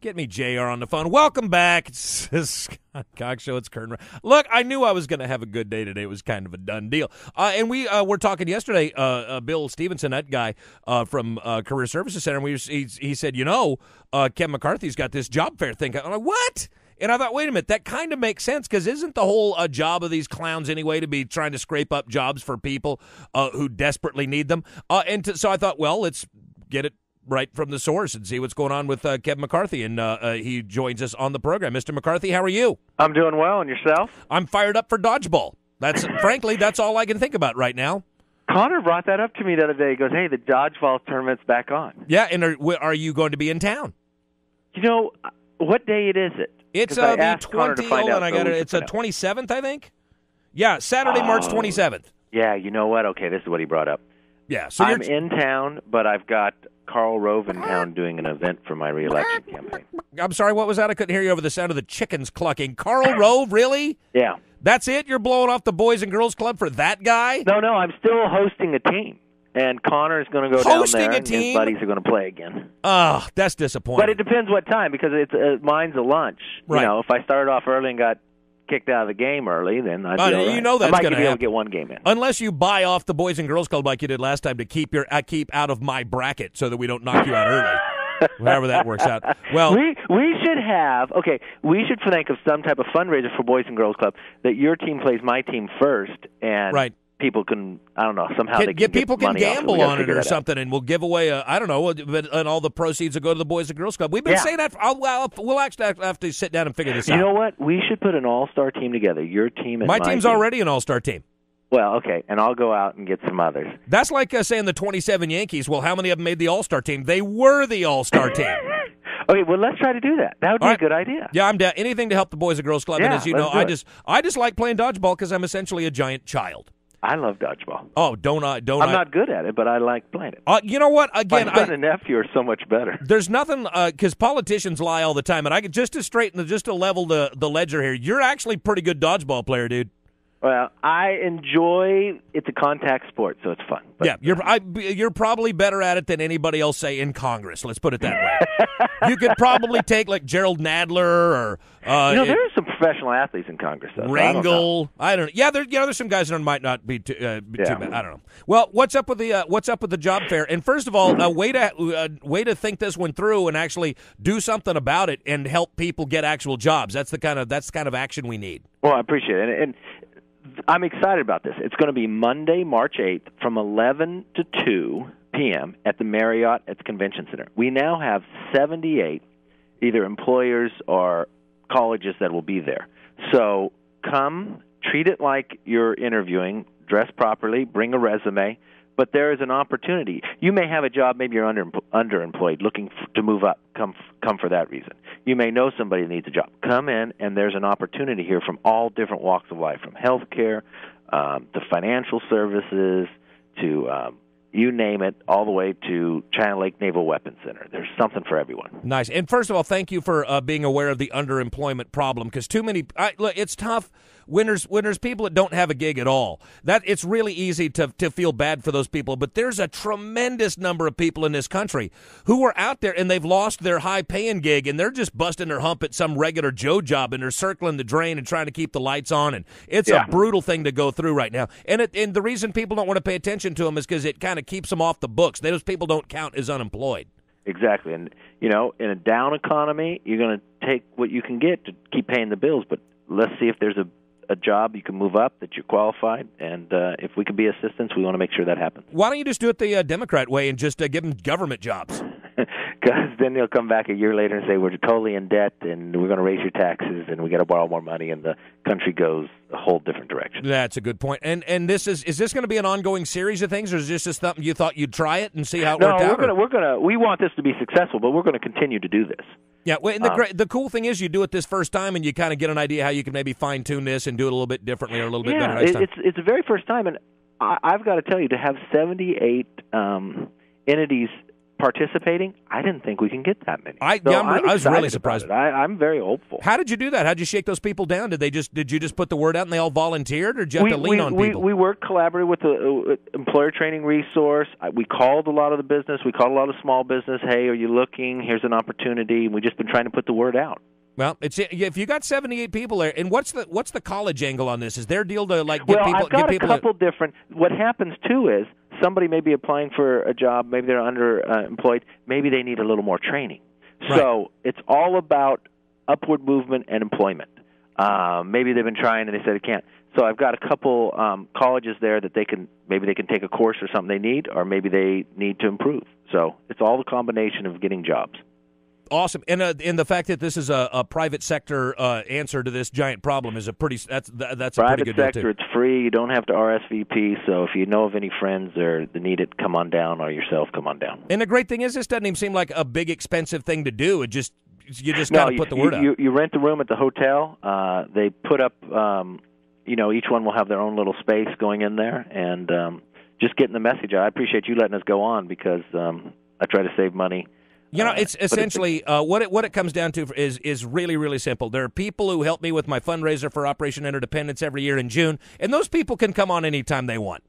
Get me JR on the phone. Welcome back. It's Scott Cox Show. It's Curtin. Look, I knew I was going to have a good day today. It was kind of a done deal. Uh, and we uh, were talking yesterday, uh, uh, Bill Stevenson, that guy uh, from uh, Career Services Center, we he, he said, you know, Kevin McCarthy's got this job fair thing. I'm like, what? And I thought, wait a minute, that kind of makes sense because isn't the whole uh, job of these clowns anyway to be trying to scrape up jobs for people uh, who desperately need them? Uh, and to, so I thought, well, let's get it right from the source and see what's going on with uh, Kevin McCarthy. And uh, uh, he joins us on the program. Mr. McCarthy, how are you? I'm doing well, and yourself? I'm fired up for dodgeball. That's frankly, that's all I can think about right now. Connor brought that up to me the other day. He goes, "Hey, the dodgeball tournament's back on." Yeah, and are, are you going to be in town? You know what day it is? It it's uh, the twenty. Hold on, I got it. It's a twenty seventh, I think. Yeah, Saturday, March Oh. twenty seventh. Yeah, you know what? Okay, this is what he brought up. Yeah, so I'm you're. in town, but I've got Karl Rove in town doing an event for my reelection campaign. I'm sorry, what was that? I couldn't hear you over the sound of the chickens clucking. Karl Rove, really? Yeah. That's it? You're blowing off the Boys and Girls Club for that guy? No, no, I'm still hosting a team, and Connor is going to go Hosting down there, a and team? his buddies are going to play again. Oh, that's disappointing. But it depends what time because it's uh, mine's a lunch. Right. You know, if I started off early and got kicked out of the game early, then I'd Uh, be all you know that's I might be able happen. to get one game in. Unless you buy off the Boys and Girls Club like you did last time to keep your uh, keep out of my bracket so that we don't knock you out early. However that works out. Well, we we should have okay. We should think of some type of fundraiser for Boys and Girls Club that your team plays my team first, and Right. People can I don't know somehow get, they can get people can gamble on it or that out. something, and we'll give away a I don't know, and all the proceeds will go to the Boys and Girls Club. We've been Yeah. saying that. For, I'll, well, we'll actually have- have to sit down and figure this You out. You know what? We should put an all-star team together. Your team and my my team's team. already an All Star team. Well, okay, and I'll go out and get some others. That's like uh, saying the 27 Yankees. Well, how many of them made the All Star team? They were the All Star team. Okay, well let's try to do that. That would be All a good idea. Yeah, I'm down. Anything to help the Boys and Girls Club. and as you know, I just I just like playing dodgeball because I'm essentially a giant child. I love dodgeball. Oh, don't I? Don't I'm I? not good at it, but I like playing it. Uh, you know what? Again, My son I, and nephew are so much better. there's nothing because politicians lie all the time, and I could just to straighten, the, just to level the the ledger here. You're actually a pretty good dodgeball player, dude. Well, I enjoy. It's a contact sport, so it's fun. But yeah, you're I, you're probably better at it than anybody else say in Congress. Let's put it that way. you could probably take like Jerrold Nadler or uh, You know, there are some professional athletes in Congress, though. so I don't. I don't know. Yeah, there. You know, there's some guys that might not be too, uh, be Yeah. too bad. I don't know. Well, what's up with the uh, what's up with the job fair? And first of all, a way to uh, way to think this one through and actually do something about it and help people get actual jobs. That's the kind of that's the kind of action we need. Well, I appreciate it, and, and I'm excited about this. It's going to be Monday, March 8th, from 11 to 2 p.m. at the Marriott at the Convention Center. We now have 78 either employers or colleges that will be there. So come, treat it like you're interviewing, dress properly, bring a resume. But there is an opportunity. You may have a job, maybe you're under underemployed, looking f- to move up. Come come for that reason. You may know somebody that needs a job. Come in, and there's an opportunity here from all different walks of life, from healthcare um, to financial services to um, you name it, all the way to China Lake Naval Weapons Center. There's something for everyone. Nice. And first of all, thank you for uh, being aware of the underemployment problem because too many. I, look, it's tough when there's when there's people that don't have a gig at all. That it's really easy to to feel bad for those people. But there's a tremendous number of people in this country who are out there and they've lost their high paying gig and they're just busting their hump at some regular Joe job and they're circling the drain and trying to keep the lights on. And it's Yeah. a brutal thing to go through right now. And it, and the reason people don't want to pay attention to them is because it kind of keeps them off the books. Those people don't count as unemployed. Exactly, and you know, in a down economy, you're going to take what you can get to keep paying the bills. But let's see if there's a a job you can move up that you're qualified, and uh, if we can be assistance, we want to make sure that happens. Why don't you just do it the uh, Democrat way and just uh, give them government jobs? Because then they'll come back a year later and say we're totally in debt, and we're going to raise your taxes, and we got to borrow more money, and the country goes a whole different direction. That's a good point. And and this is is this going to be an ongoing series of things, or is this just something you thought you'd try it and see how it No, worked we're out? or- going to we're going to we want this to be successful, but we're going to continue to do this. Yeah. Well, and the um, great, the cool thing is you do it this first time, and you kind of get an idea how you can maybe fine tune this and do it a little bit differently or a little bit better yeah, next it, time. it's it's the very first time, and I, I've got to tell you to have 78 um, entities participating. I didn't think we can get that many. I, so yeah, I was really surprised. I, I'm very hopeful. How did you do that? How did you shake those people down? Did they just did you just put the word out and they all volunteered, or did you have we, to lean we, on we, people? we worked collaboratively with the uh, employer training resource. We called a lot of the business. We called a lot of small business. Hey, are you looking? Here's an opportunity. And we just been trying to put the word out. well, it's if you got seventy eight people there, and what's the what's the college angle on this? Is their deal to like get well, people I've got get a couple different. What happens too is somebody may be applying for a job. Maybe they're underemployed, uh. Maybe they need a little more training. So it's all about upward movement and employment. Um, maybe they've been trying and they said they can't. So I've got a couple um, colleges there that they can maybe they can take a course or something they need, or maybe they need to improve. So it's all the combination of getting jobs. Awesome, and uh, and the fact that this is a, a private sector uh, answer to this giant problem is a pretty that's that, that's a Private pretty good sector, it's free. You don't have to RSVP. So if you know of any friends or that need it, come on down, or yourself, come on down. And the great thing is, this doesn't even seem like a big expensive thing to do. It just you just got no, to you, put the you, word out. you, you rent the room at the hotel. Uh, they put up, um, you know, each one will have their own little space going in there, and um, just getting the message. out. I appreciate you letting us go on because um, I try to save money. You know, it's essentially uh, what it what it comes down to is is really really simple. There are people who help me with my fundraiser for Operation Interdependence every year in June, and those people can come on anytime they want.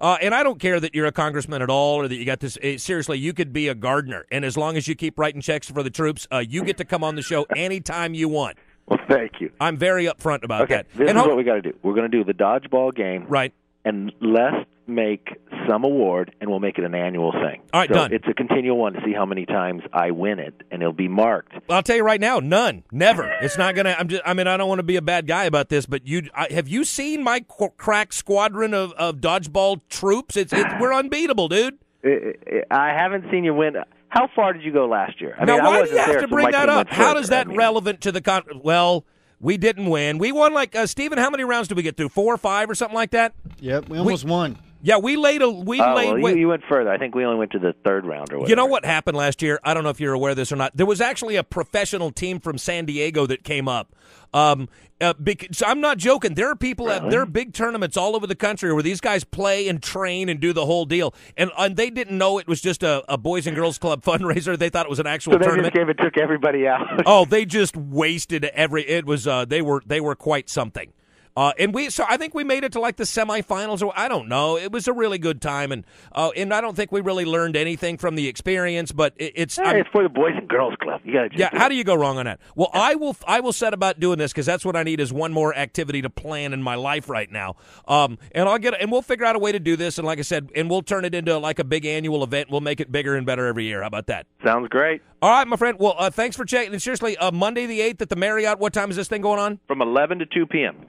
Uh, and I don't care that you're a congressman at all or that you got this. eh, seriously, you could be a gardener, and as long as you keep writing checks for the troops, uh, you get to come on the show anytime you want. Well, thank you. I'm very upfront about Okay, that. this and is ho- what we got to do. We're going to do the dodgeball game, right. and let's make some award, and we'll make it an annual thing. All right, so done. It's a continual one to see how many times I win it, and it'll be marked. I'll tell you right now, none, never. It's not gonna. I'm just. I mean, I don't want to be a bad guy about this, but you I, have you seen my crack squadron of, of dodgeball troops? It's, it's we're unbeatable, dude. I I haven't seen you win. How far did you go last year? I now, mean, why do wasn't you have there, to bring my that up? went How does that I mean, relevant to the con? Well, we didn't win. We won like uh, Stephen. How many rounds did we get through? Four or five or something like that? Yep, we almost won. Yeah, we laid a we Oh, laid. well, you, you went further. I think we only went to the third round or whatever. You know what happened last year? I don't know if you're aware of this or not. There was actually a professional team from San Diego that came up. Um, uh, because, I'm not joking. There are people at there are big tournaments all over the country where these guys play and train and do the whole deal, and, and they didn't know it was just a, a boys and girls club fundraiser. They thought it was an actual So they tournament. just gave it, took everybody out. oh, they just wasted every. It was uh, they were they were quite something. Uh, and we, so I think we made it to like the semifinals, or I don't know. It was a really good time, and uh, and I don't think we really learned anything from the experience. But it, it's Hey, it's for the boys and girls club. You got to yeah. How it. do you go wrong on that? Well, I will. I will set about doing this because that's what I need is one more activity to plan in my life right now. Um, and I'll get and we'll figure out a way to do this. And like I said, and we'll turn it into like a big annual event. We'll make it bigger and better every year. How about that? Sounds great. All right, my friend. Well, uh, thanks for checking. And seriously, uh, Monday the eighth at the Marriott. What time is this thing going on? From 11 to 2 p.m.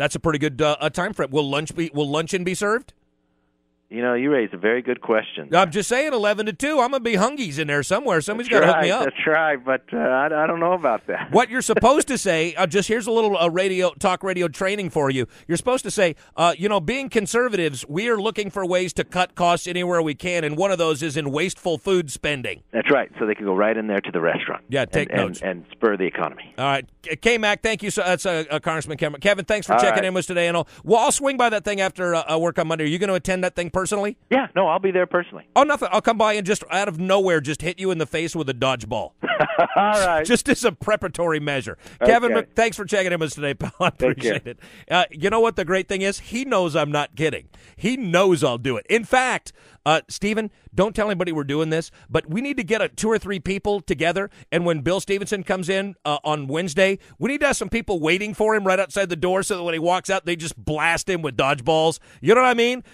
That's a pretty good uh, time frame. Will lunch be? Will luncheon be served? You know, you raised a very good question. I'm just saying, eleven to two. I'm gonna be hungies in there somewhere. Somebody's got to hook me up. That's right, but uh, I, I don't know about that. What you're supposed to say, uh, just here's a little uh, radio talk radio training for you. You're supposed to say, uh, you know, being conservatives, we are looking for ways to cut costs anywhere we can, and one of those is in wasteful food spending. That's right. So they can go right in there to the restaurant. Yeah, take and, notes. and, and spur the economy. All right, K Mac, thank you. So that's uh, uh, Congressman Kevin. Kevin, thanks for All checking right. in with us today, and I'll, well, I'll swing by that thing after work on Monday. Are you going to attend that thing personally? Yeah, no, I'll be there personally. Oh, nothing. I'll come by and just out of nowhere, just hit you in the face with a dodgeball, All right. just as a preparatory measure. Kevin, thanks for checking in with us today, pal. I appreciate it. Uh, you know what the great thing is? He knows I'm not kidding. He knows I'll do it. In fact, uh, Stephen, don't tell anybody we're doing this, but we need to get a, two or three people together. And when Bill Stevenson comes in uh, on Wednesday, we need to have some people waiting for him right outside the door so that when he walks out, they just blast him with dodgeballs. You know what I mean?